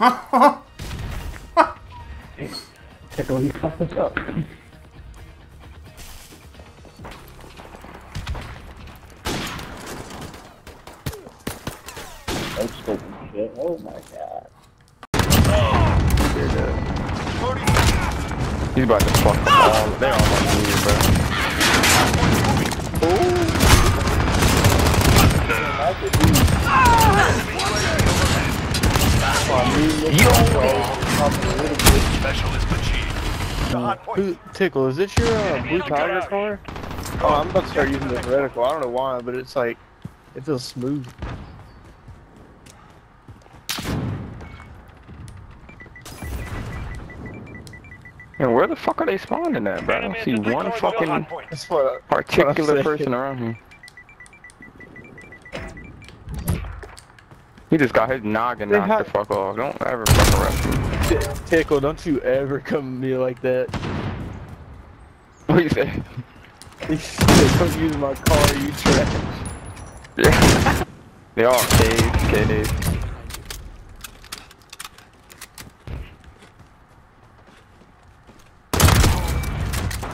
You fucked us up. That's stupid shit. Oh my god. He's about to fuck them all. They're all about to leave, bro. Specialist achieved. The hard point. Who, Tickle, is this your uh, blue tiger car? Oh, I'm about to start using this reticle. I don't know why, but it's like, it feels smooth. And where the fuck are they spawning at, bro? I don't see one fucking particular what I'm saying. person around here. He just got his noggin They knocked the fuck off. Don't ever fuck around me. Tickle, don't you ever come to me like that. What are you say? don't use my car, you trash. Yeah. they all cave, cave.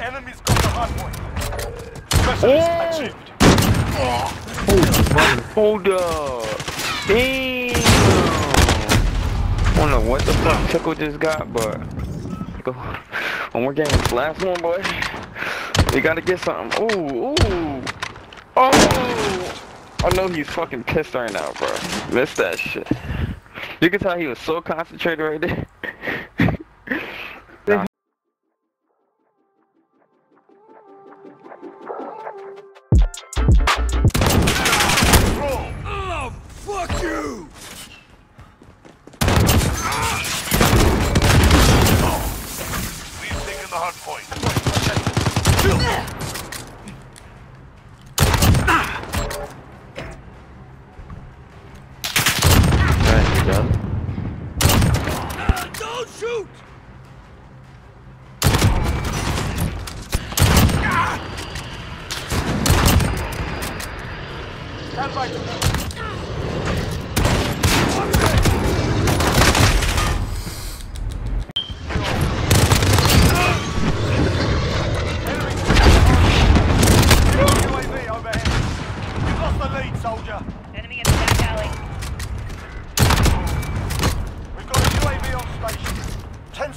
Enemies got the hard point. Specialist achieved. Hold up. Damn. I don't know what the fuck Tickle just got, but one more game. Last one, boy. You gotta get something. Ooh, ooh. Oh! I know he's fucking pissed right now, bro. Missed that shit. You can tell he was so concentrated right there.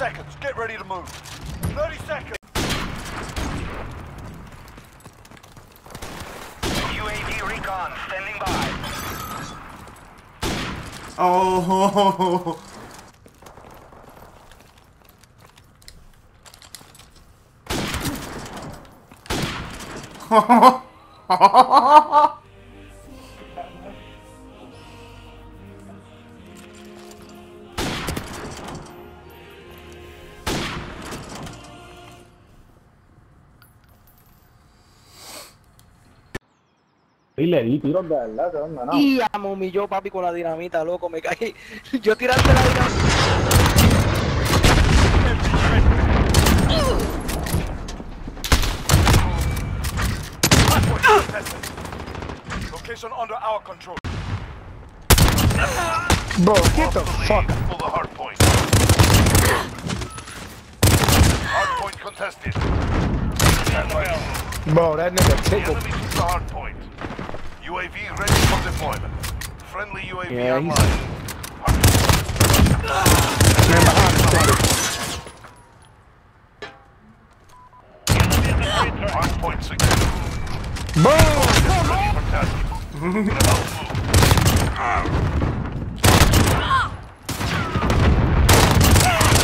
Seconds. Get ready to move. Thirty seconds. UAV recon standing by. Oh. Y le di tiros de verdad, se han ganado. Y me humilló papi con la dinamita, loco, me caí. Yo tirando la dinamita. Hardpoint contested. Location under our control. Bro, get the fuck For the hard point. Hard point contested. Bro, that nigga The Tickle. enemy took the hard point. UAV ready for deployment. Friendly UAV Yeah, online. Man behind the Tickle. Hard point secure. Bro! Ready for tasking. Remote move.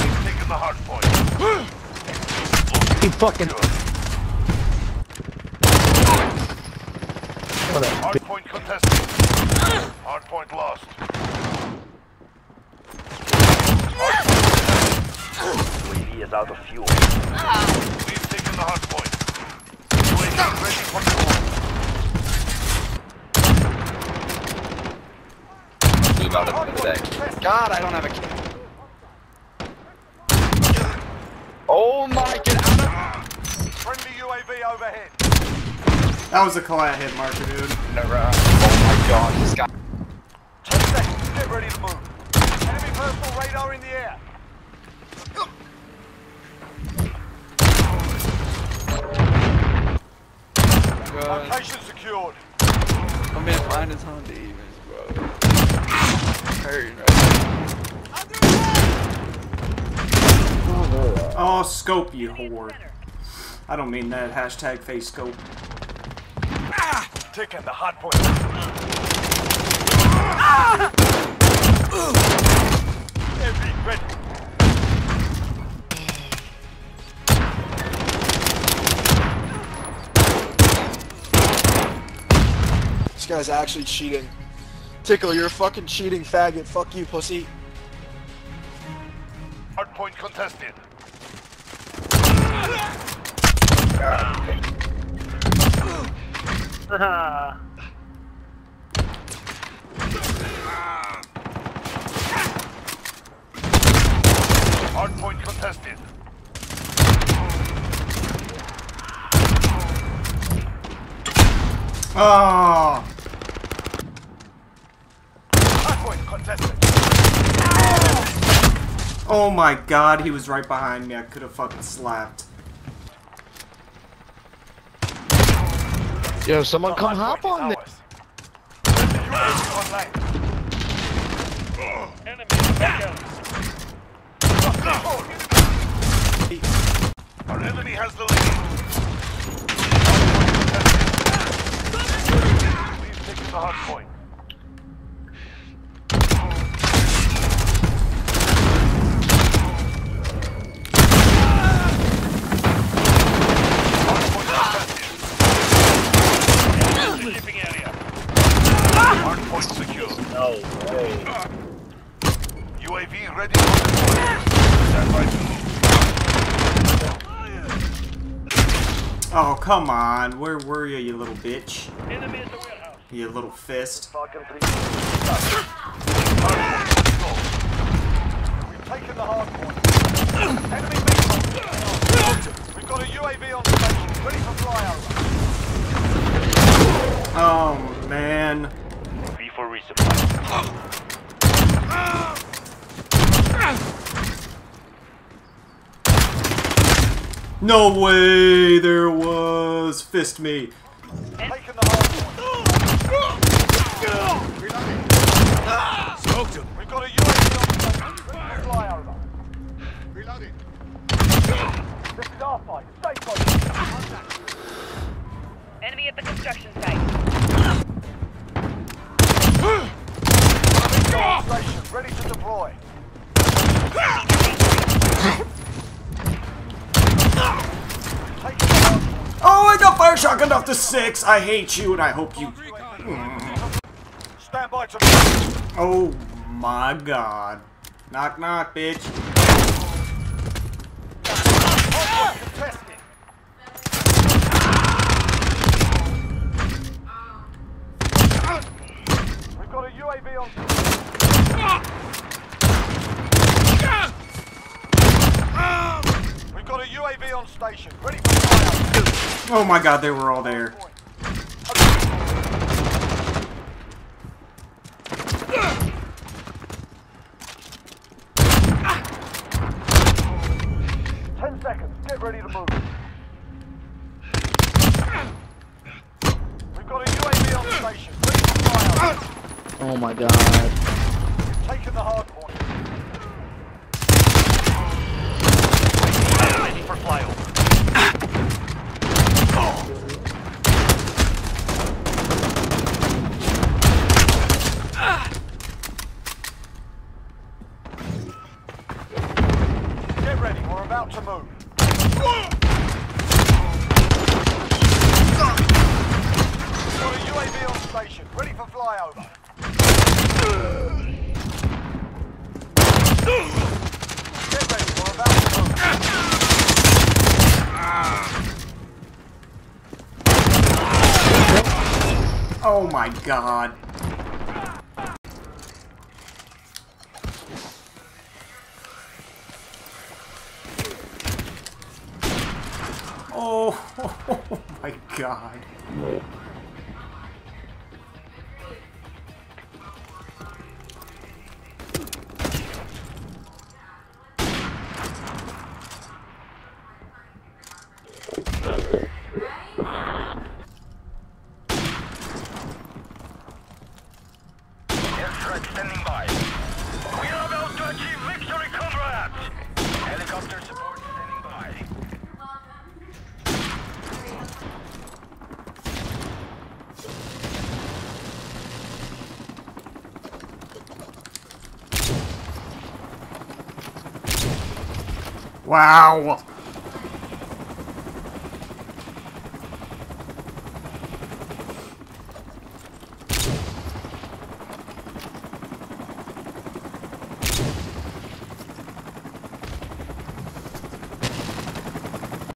He's taken the hard point. He fucking. Hard point contested. Hard point lost. UAV is out of fuel. We've taken the hard point. UAV ready for deployment. Hard point contested. God, I don't have a kill. Oh my god, Friendly UAV overhead. That was a Kalaya hit marker, dude. Never. Uh, oh my god, this guy. 10 seconds. Get ready to move. Enemy personal radar in the air. God, Location secured. I'm in minus on demons, bro. Hurting right Oh, scope, you whore. I don't mean that. Hashtag face scope. Taking the hard point. Heavy ready. This guy's actually cheating. Tickle, you're a fucking cheating faggot. Fuck you, pussy. Hard point contested. Ah. Hard point contested. Ah. Oh, Hard point contested. oh my god, he was right behind me. I could have fucking slapped. Yo, someone come hop on this. ours. UAV online. Enemy back out. Our enemy has the lead. We've taken the hard point. Hard point contested. Shipping area. Hard point secure. No way. UAV ready for deployment. Stand by to move. Oh, come on. Where were you, you little bitch? Enemy at the warehouse. You little fist. Falcon 3. We've taken the hard point. Enemy missile. We've got a UAV on station, ready for flyover. Oh, man. B for resupply. No way there was. Fist me. Taking the. Smoked him. We've got a UAV on station, ready for. Reloading. This is our fight. Stay close. Enemy at the construction site. On station, ready to deploy. Taking the hard point. Oh, I got fire shotgun off the six. I hate you, and I hope you. Stand by to. Oh my god. Knock, knock, bitch. We've got a UAV on. We've got a UAV on station, ready for fire. Oh my god, they were all there. Ten seconds. Get ready to move. We've got a UAV on station, ready for fire. Oh my god. Taking the hard point. Ready for flyover. Get ready, we're about to move. Got a UAV on station, ready for flyover. Get ready, we're about to move. Oh my god. Oh, oh my god. Airstrike standing by. We are about to achieve victory, comrades! Helicopter support standing by. Wow.